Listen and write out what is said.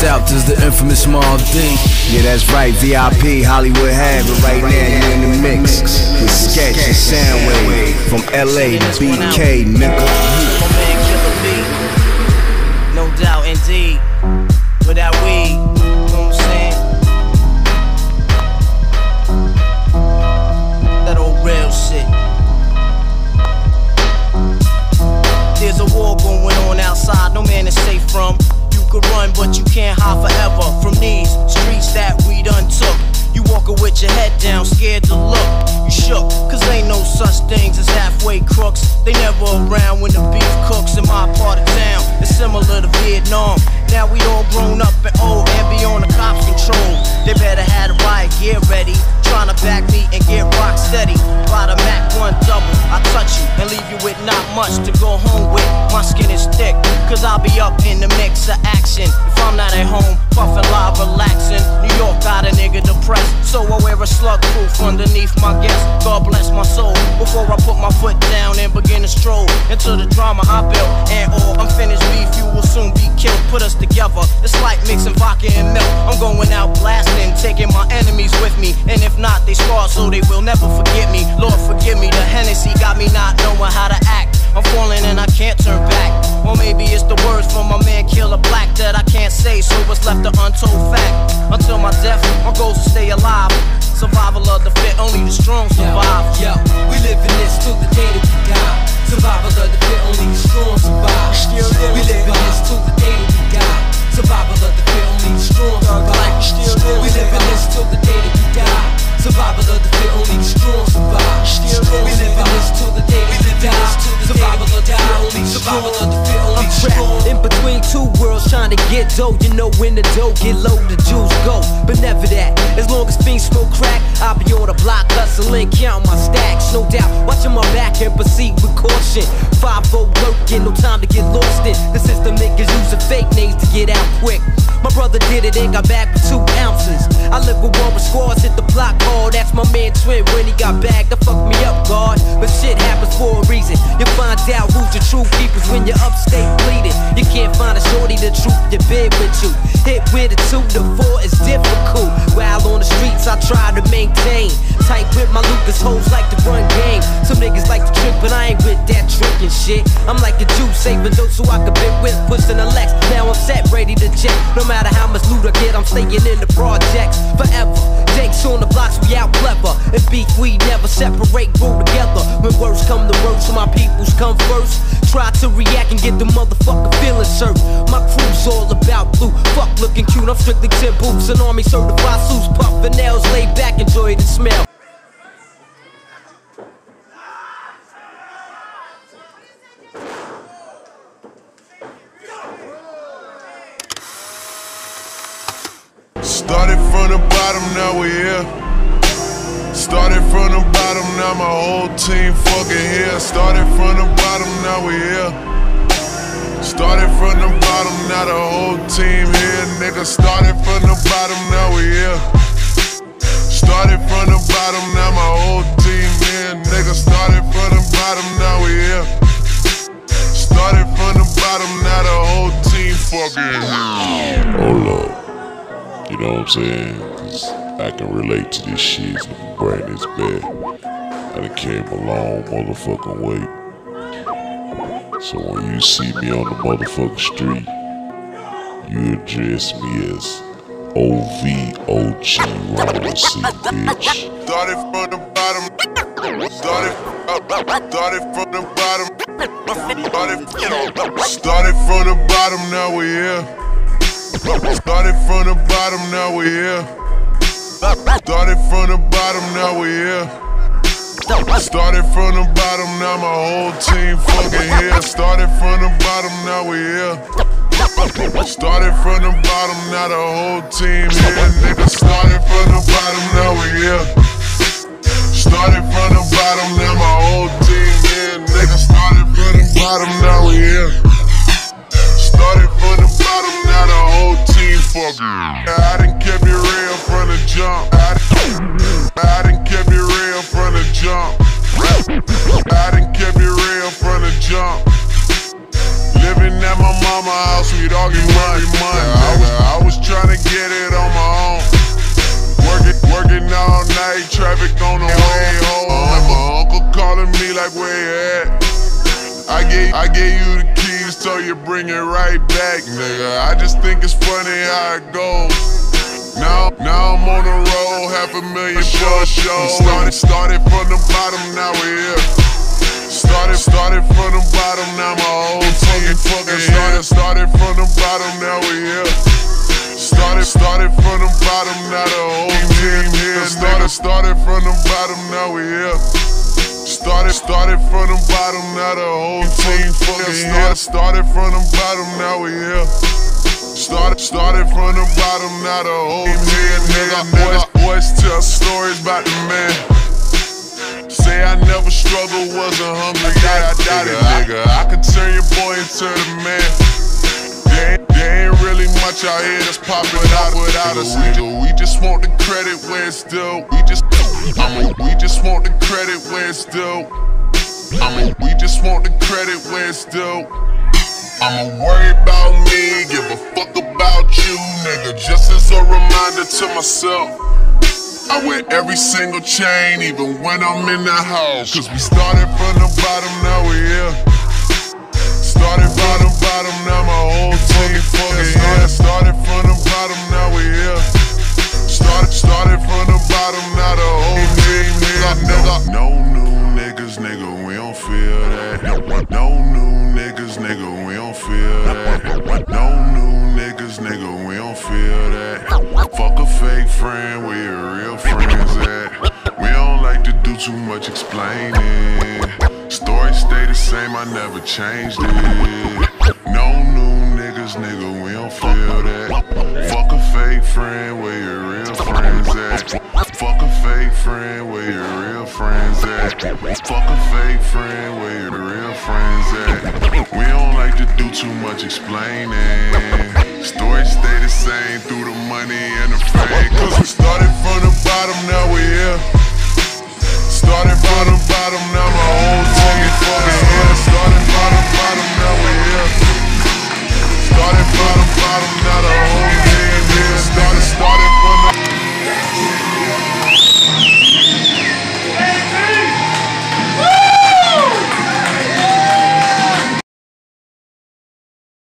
South is the infamous Small D. Yeah, that's right, VIP, Hollywood have it right now. You in the mix with Sketch and Soundwave from LA to BK, nigga. No doubt, indeed. Without weed, scared to look. You shook, cause ain't no such things as halfway crooks. They never around when the beef cooks in my part of town. It's similar to Vietnam. Now we all grown up and old and be on the cops' control. They better have the riot gear ready. Trying to back me and get rock steady. 1 double, I touch you and leave you with not much to go home with. My skin is thick, cause I'll be up in the mix of action. If I'm not at home, puffin' live, relaxing. New York got a nigga depressed, so I wear a slug proof underneath my guest. God bless my soul before I put my foot down and begin to stroll into the drama I built. And oh, all unfinished beef, you will soon be killed. Put us together, it's like mixing vodka and milk. I'm going out blasting, taking my enemies with me. And if not, they scar so they will never forget me. Lord, forgive me, the Hennessy got me not knowing how to act. I'm falling and I can't turn back. Or maybe it's the words from my man Killer Black that I can't say, so it's left an untold fact. Until my death, my goals to stay alive. Survival of the fit, only the strong survive. Yo, we live in this till the day that we die. Survival of the fit, only the strong survive. We live get dough. You know when the dough get low, the juice go. But never that. As long as things smoke crack, I'll be on the block hustling, counting my stacks. No doubt, watching my back and proceed with caution. Five working, no time to get lost in. The system niggas using fake names to get out quick. My brother did it and got back with two ounces. I live with one with squads, hit the block hard. That's my man Twin when he got back to fuck me up, God. But shit happens for a reason. You find out who's the true keepers when you're upstate bleeding. You can't find a bed with you. Hit with a two to four is difficult. While on the streets, I try to maintain. Tight with my Lucas hoes like to run game. Trickin' shit. I'm like a Jew saving those so I can bit with pushing the Lex. Now I'm set, ready to jet. No matter how much loot I get, I'm staying in the projects forever. Jakes on the blocks, we out clever. And beef, we never separate, grow together. When words come to words, so my peoples come first. Try to react and get the motherfucker feeling served. My crew's all about blue. Fuck looking cute, I'm strictly 10 boots and army certified suits. Puffin' nails, lay back, enjoy the smell. Started from the bottom, now we here. Started from the bottom, now my whole team fucking here. Started from the bottom, now we here. Started from the bottom, now the whole team here. Nigga, started from the bottom, now we here. Started from the bottom, now my whole team here. Nigga, started from the bottom, now we here. Started from the bottom, now the whole team fucking know what I'm saying? 'Cause I can relate to this shit. My brain is bad. I done came a long motherfucking way. So when you see me on the motherfucking street, you address me as OVOG bitch. Started from the bottom. Started, started from the bottom. Started, started from the bottom, now we're here. Started from the bottom, now we here. Started from the bottom, now we here. Started from the bottom, now my whole team fucking here. Started from the bottom, now we here. Started from the bottom, now the whole team here. Nigga, started from the bottom, now we here. Started from the bottom, now my whole team here. Nigga, dogs. I done kept it real from the jump. I done, I done kept it real from the jump. I done kept it real from the jump. Living at my mama house, we dogging every money. I was, I was trying to get it on my own. Working, working all night, traffic on the way home. My uncle calling me like, where you at? I gave, I gave you the so you bring it right back, nigga. I just think it's funny how it goes. Now, now I'm on the road, half a million plus shows. Started, started from the bottom, now we're here. Started, started from the bottom, Started, from the bottom, now the whole team fucking here. Started from the bottom, now we here. Started, started from the bottom, now the whole team nigga. Boys, boys tell stories about the man. Say I never struggled, wasn't hungry, yeah, I doubt it, nigga. I could turn your boy into the man. Ain't, there ain't really much out out without us, nigga. We just want the credit where it's due. We just, I'm a, we just want the credit where it's due. I'm a, we just want the credit where it's due. I'ma worry about me, give a fuck about you, nigga. Just as a reminder to myself. I wear every single chain, even when I'm in the house. Cause we started from the bottom, now we here. Don't feel that. No new niggas, nigga, we don't feel that. Fuck a fake friend, where your real friends at? We don't like to do too much explaining. Story stay the same, I never changed it. No new niggas, nigga, we don't feel that. Fuck a fake friend, where Fuck a fake friend where your real friends at. Fuck a fake friend where your real friends at. We don't like to do too much explaining. Story stay the same through the money and the fame. Cause we started from the bottom, now we're here. Started from the bottom, now my whole team fucking here. Started from the bottom, now we're here.